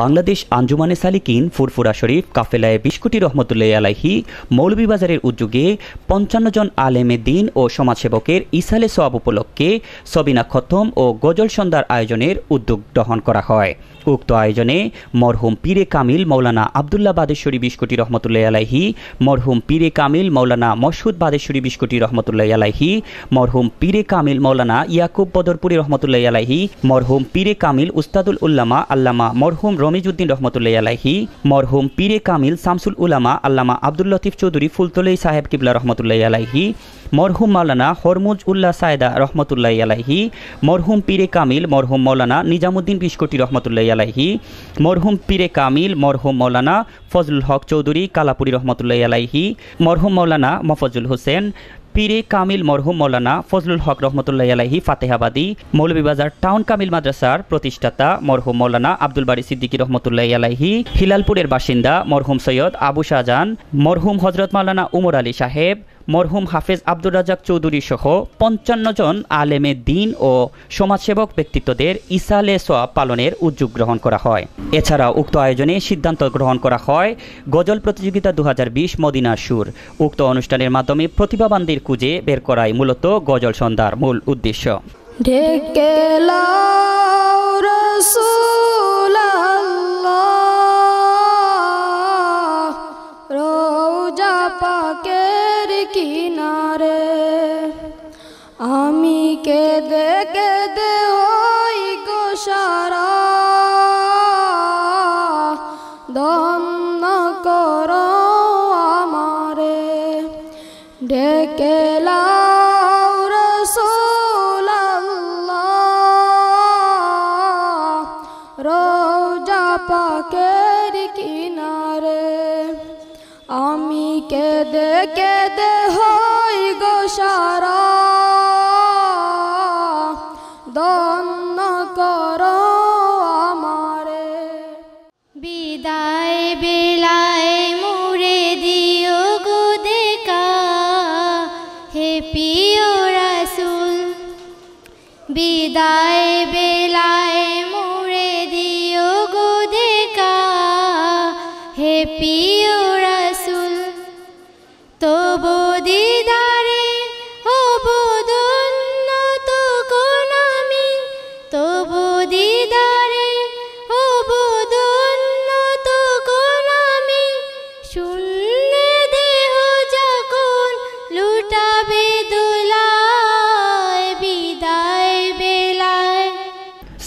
বাংলাদেশ আঞ্জুমানে সালিকিন, ফুরফুরা শরীফ, কাফেলায় বিস্কুটি রহমতুল্লাহ আলাহি মৌলভীবাজারের উদ্যোগে পঞ্চান্ন জন আলেমে দিন ও সমাজসেবকের ইসালে সওয়াব উপলক্ষে সবিনা খতম ও গজল সন্ধ্যার আয়োজনের উদ্যোগ গ্রহণ করা হয়। উক্ত আয়োজনে মরহুম পীরে কামিল মৌলানা আবদুল্লাহ বাদেশ্বরী বিস্কুটি রহমতুল্লাহ আলাহি মরহুম পীরে কামিল মৌলানা মসুদ বাদেশ্বরী বিস্কুটি রহমতুল্লাহ আলাহি মরহুম পীরে কামিল মৌলানা ইয়াকুব বদরপুরি রহমতুল্লাহ আলাহি মরহুম পীরে কামিল উস্তাদুল উল্লামা আল্লামা মরহুম রমিজউদ্দিন রহমতুল্লাহ আলাহি মরহুম পীরে কামিল শামসুল উলামা আল্লামা আব্দুল লতিফ চৌধুরী ফুলতলাই সাহেব কিবলা রহমতুল্লাহ আলাহি মরহুম মাওলানা হরমুজ উল্লাহ সায়দা রহমতুল্লাহ আলাহি মরহুম পীরে কামিল, মরহুম মৌলানা নিজামুদ্দিন বিস্কটি রহমতুল্লাহ আলাহি মরহুম পীরে কামিল, মরহুম মৌলানা ফজলুল হক চৌধুরী কালাপুরি রহমতুল্লাহ আলাহি মরহুম মৌলানা মফজুল হোসেন পীরে কামিল মরহুম মৌলানা ফজলুল হক রহমতুল্লাহ আলাহি ফাতেহাবাদী, মৌলভীবাজার টাউন কামিল মাদ্রাসার প্রতিষ্ঠাতা মরহুম মৌলানা আব্দুল বাড়ি সিদ্দিকী রহমতুল্লাহ আলাহি হিলালপুরের বাসিন্দা মরহুম সৈয়দ আবু শাহজান মরহুম হজরত মৌলানা উমর আলী সাহেব মরহুম হাফেজ আব্দুর রাজাক চৌধুরী সহ পঞ্চান্ন জন আলেমে দিন ও সমাজসেবক ব্যক্তিত্বদের ইসালে সোয়াব পালনের উদ্যোগ গ্রহণ করা হয়। এছাড়া উক্ত আয়োজনে সিদ্ধান্ত গ্রহণ করা হয় গজল প্রতিযোগিতা দু হাজার বিশ মদিনা সুর। উক্ত অনুষ্ঠানের মাধ্যমে প্রতিভাবানদের খুঁজে বের করাই মূলত গজল সন্ধ্যার মূল উদ্দেশ্য। ঢেকে আমি কেঁদে কেঁদে হই গো সারা ধন্য করো আমারে। ডেকে আল্লাহ, পাকের কিনারে। আমি কেঁদে কেঁদে হই গো বিদায় বেলায় মুড়ে দিও গো দেখা। হে প্রিয়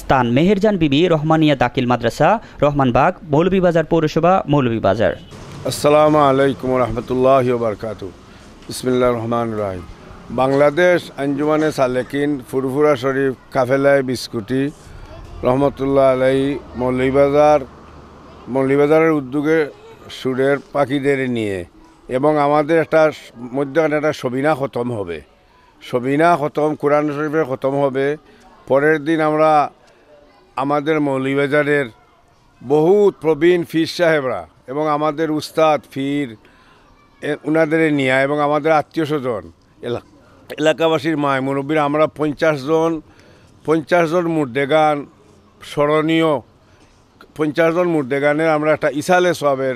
স্থান মেহেরজান বিবি, রহমানিয়া দাখিল মাদ্রাসা রহমানবাগ মৌলভীবাজার পৌরসভা, মৌলভীবাজার। আসসালামু আলাইকুম রহমতুল্লাহ বারকাত বিসমিল্লা রহমান রাহিম। বাংলাদেশ আঞ্জুমানে সালেকিন ফুরফুরা শরীফ কাফেলায় বিস্কুটি, রহমতুল্লাহ আলাই মৌলিবাজার মৌলিবাজারের উদ্যোগে সুরের পাখিদের নিয়ে এবং আমাদের একটা মধ্যখানে একটা সবিনা খতম হবে। সবিনা খতম, কোরআন শরীফের খতম হবে। পরের দিন আমরা আমাদের মৌলিবাজারের বহুত প্রবীণ ফির সাহেবরা এবং আমাদের উস্তাদ ফির উনাদের নিয়ে এবং আমাদের আত্মীয় স্বজন, এলা- এলাকাবাসীর মায়, মুরব্বীরা, আমরা পঞ্চাশ জন পঞ্চাশ জন মুর্দেগান স্মরণীয়, পঞ্চাশ জন মুর্দেগানের আমরা একটা ইসালে সবের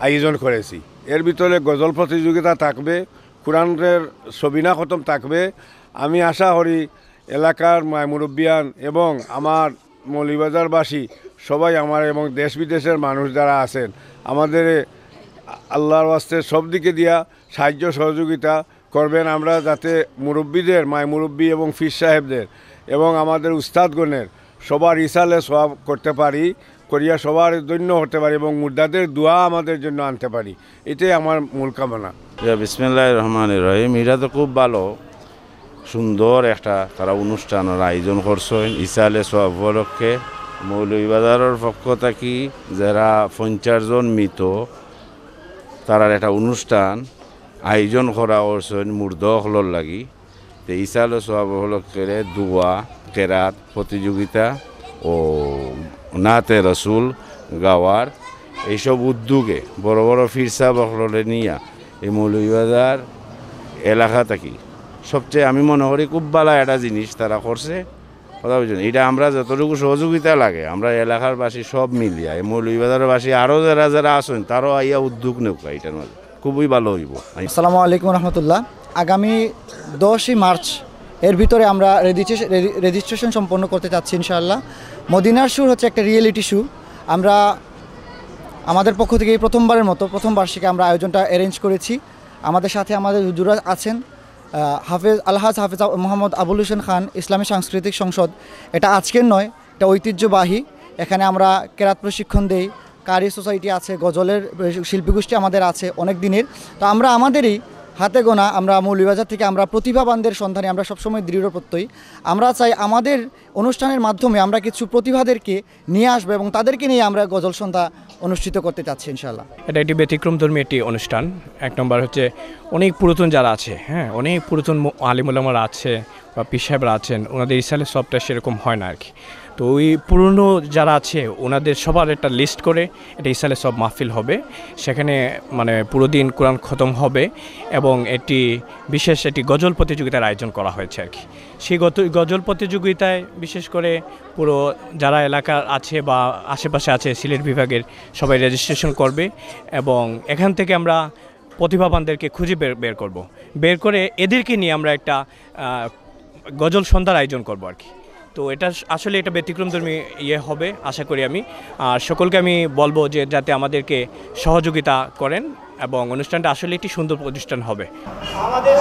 আয়োজন করেছি। এর ভিতরে গজল প্রতিযোগিতা থাকবে, কোরআনের সবিনা খতম থাকবে। আমি আশা করি এলাকার মায় মুরব্বিয়ান এবং আমার মৌলিবাজারবাসী সবাই আমার এবং দেশ বিদেশের মানুষ যারা আছেন, আমাদের আল্লাহর ওয়াস্তে সব দিকে দিয়া সাহায্য সহযোগিতা করবেন আমরা যাতে মুরব্বীদের মায় মুরব্বী এবং ফির সাহেবদের এবং আমাদের উস্তাদগণের সবার ইসালে সব করতে পারি, করিয়া সবার জন্য হতে পারি এবং মুর্দাদের দোয়া আমাদের জন্য আনতে পারি। এটাই আমার মূল কামনা। বিসমিল্লাহ রহমান রহিম। এটা তো খুব ভালো। সুন্দর একটা তারা অনুষ্ঠানের আয়োজন করছেন ইসালে সব উপলক্ষে মৌলভীবাজারের পক্ষ থাকি যারা পঞ্চাশ জন মৃত, তারার একটা অনুষ্ঠান আয়োজন করা করছেন মূর্ধকলর লাগি। তো ইসালে সব উপলক্ষে দুয়া, কেরাত, প্রতিযোগিতা ও নাতে রসুল গাওয়ার এইসব উদ্যোগে বড় বড় ফিরসা বকলে নিয়া এই মৌলভীবাজার এলাকা থাকি। সবচেয়ে আমি মনে করি খুব ভালো একটা জিনিস তারা করছে। কথা বলছেন এটা আমরা যতটুকু সহযোগিতা লাগে, আমরা এলাকার বাসী সব মিলিয়া, এই মৌলভীবাজারের বাসী আরও যারা যারা আসেন তারও আইয়া উদ্যোগ নেওক এটার মাঝে। খুবই ভালো হইব। আসসালামু আলাইকুম রহমতুল্লাহ। আগামী দশই মার্চ এর ভিতরে আমরা রেজিস্ট্রেশন সম্পন্ন করতে চাচ্ছি ইনশাআল্লাহ। মদিনার সুর হচ্ছে একটা রিয়েলিটি শু আমরা আমাদের পক্ষ থেকে এই প্রথমবারের মতো, প্রথম বার্ষিকে আমরা আয়োজনটা অ্যারেঞ্জ করেছি। আমাদের সাথে আমাদের হুজুরা আছেন। হাফেজ, আলহাজ হাফেজ মোহাম্মদ আবুল হোসেন খান, ইসলামী সাংস্কৃতিক সংসদ। এটা আজকের নয়, এটা ঐতিহ্যবাহী। এখানে আমরা কেরাত প্রশিক্ষণ দেই, কারি সোসাইটি আছে, গজলের শিল্পীগোষ্ঠী আমাদের আছে, অনেক দিনের। তো আমরা আমাদেরই হাতে গোনা, আমরা মৌলভীবাজার থেকে আমরা প্রতিভাবানদের সন্ধানে আমরা সবসময় দৃঢ় প্রত্যয়ী। আমরা চাই আমাদের অনুষ্ঠানের মাধ্যমে আমরা কিছু প্রতিভাদেরকে নিয়ে আসব এবং তাদেরকে নিয়ে আমরা গজল সন্ধ্যা অনুষ্ঠিত করতে চাচ্ছি ইনশাল্লাহ এটা একটি ব্যতিক্রমধর্মী একটি অনুষ্ঠান। এক নম্বর হচ্ছে অনেক পুরাতন যারা আছে হ্যাঁ অনেক পুরাতন আলিমুলামারা আছে বা পীর সাহেবরা আছেন, ওনাদের ইসালের সবটা সেরকম হয় না আর কি তো ওই পুরনো যারা আছে, ওনাদের সবার একটা লিস্ট করে এটা ইসালে সব মাহফিল হবে। সেখানে মানে পুরো দিন কোরআন খতম হবে এবং এটি বিশেষ একটি গজল প্রতিযোগিতার আয়োজন করা হয়েছে আর কি সেই গত গজল প্রতিযোগিতায় বিশেষ করে পুরো যারা এলাকার আছে বা আশেপাশে আছে, সিলেট বিভাগের সবাই রেজিস্ট্রেশন করবে এবং এখান থেকে আমরা প্রতিভাবানদেরকে খুঁজে বের বের করব। বের করে এদেরকে নিয়ে আমরা একটা গজল সন্ধ্যার আয়োজন করব আর কি। তো এটা আসলে এটা ব্যতিক্রমধর্মী ইয়ে হবে, আশা করি আমি। আর সকলকে আমি বলব যে যাতে আমাদেরকে সহযোগিতা করেন এবং অনুষ্ঠানটা আসলে একটি সুন্দর প্রতিষ্ঠান হবে। আমাদের